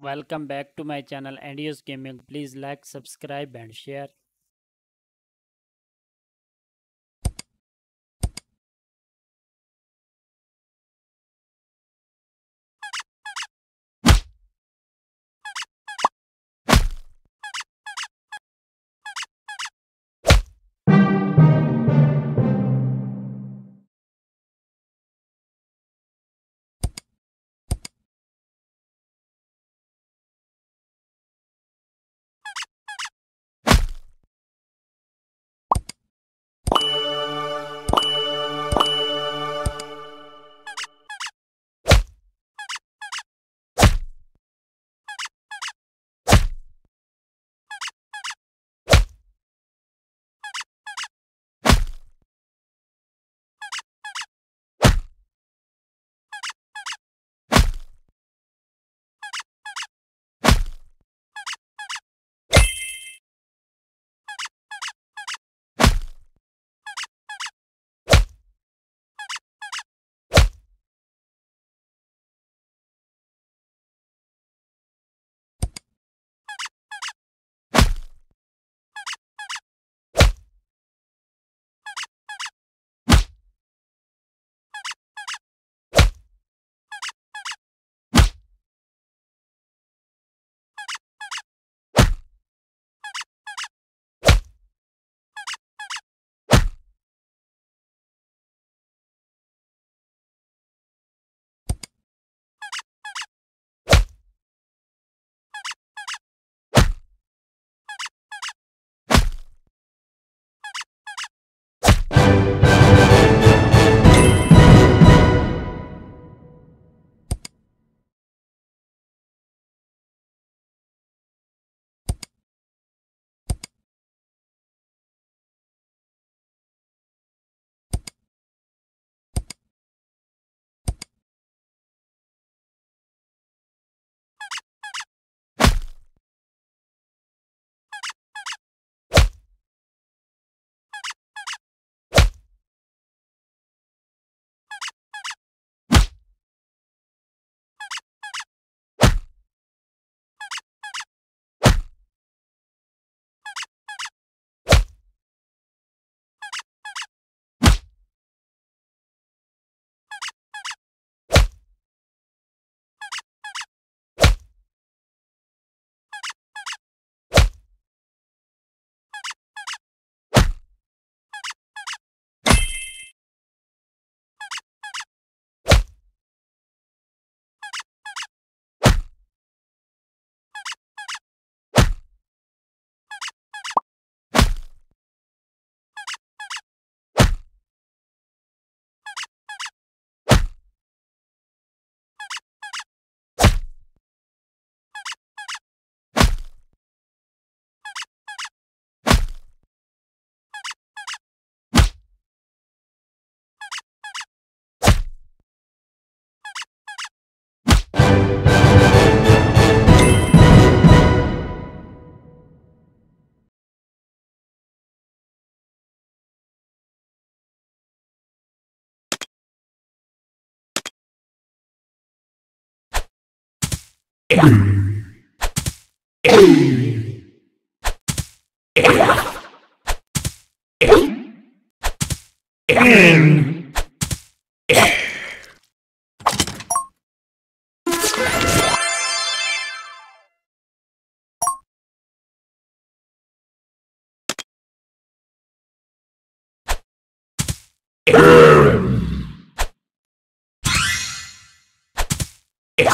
Welcome back to my channel Andios Gaming. Please like, subscribe and share.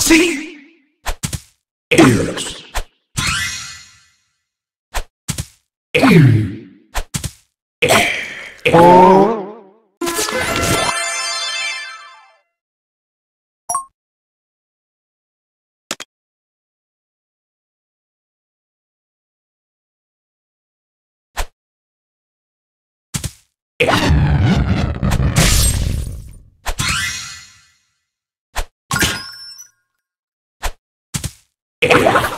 See? Ears. Yeah.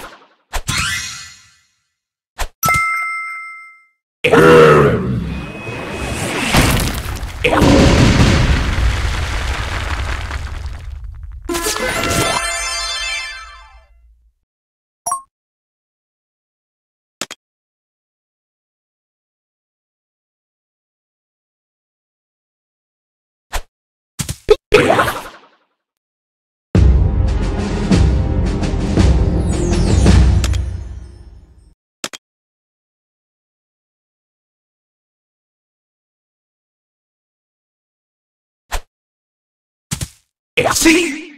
Así.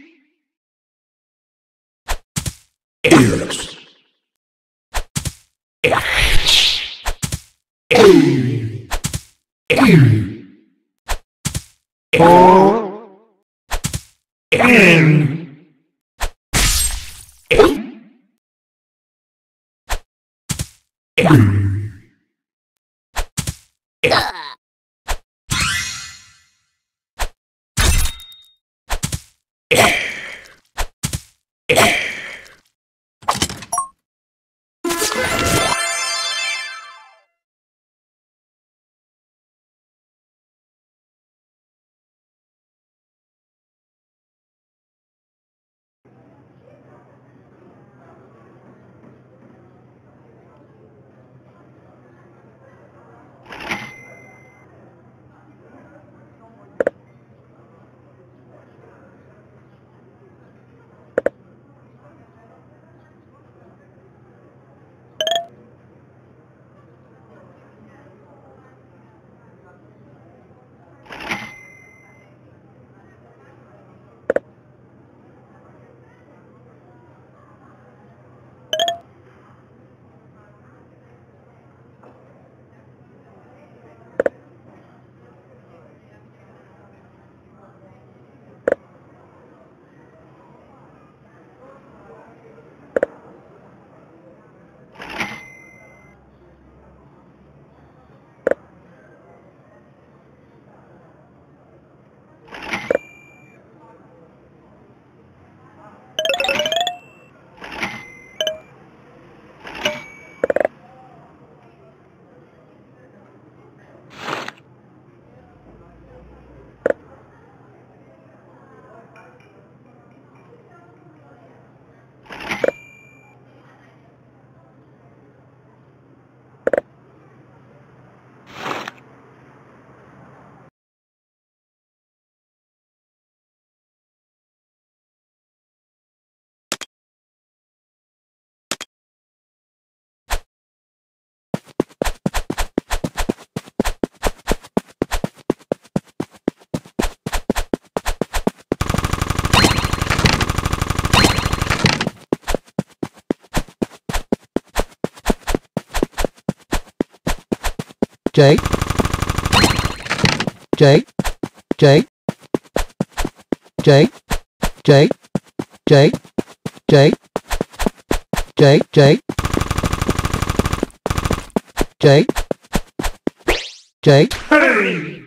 Ears. Ears. Ears. Ears. Ears. J J J J J J J J J J J Hey.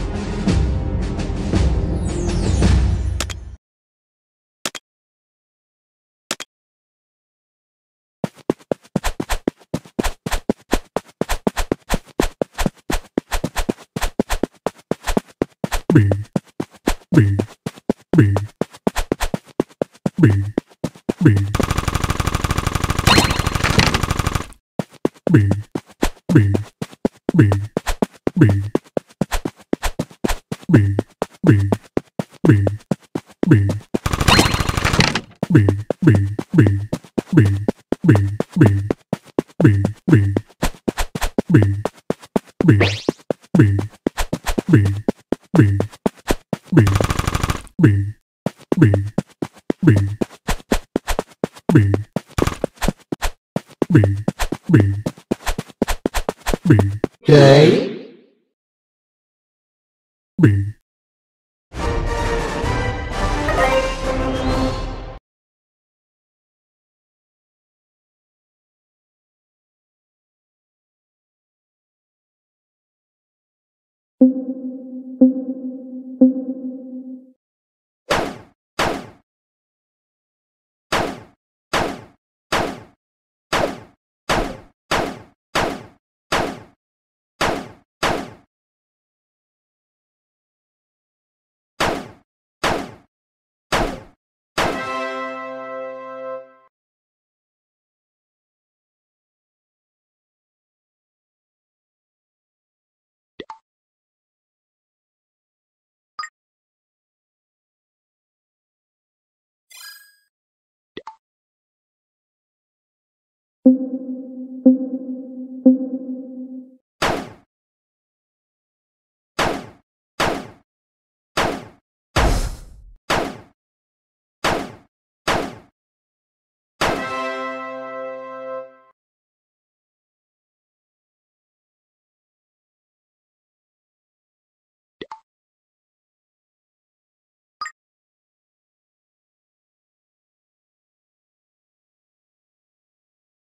B B B B B B B B B B B B B B B B B B B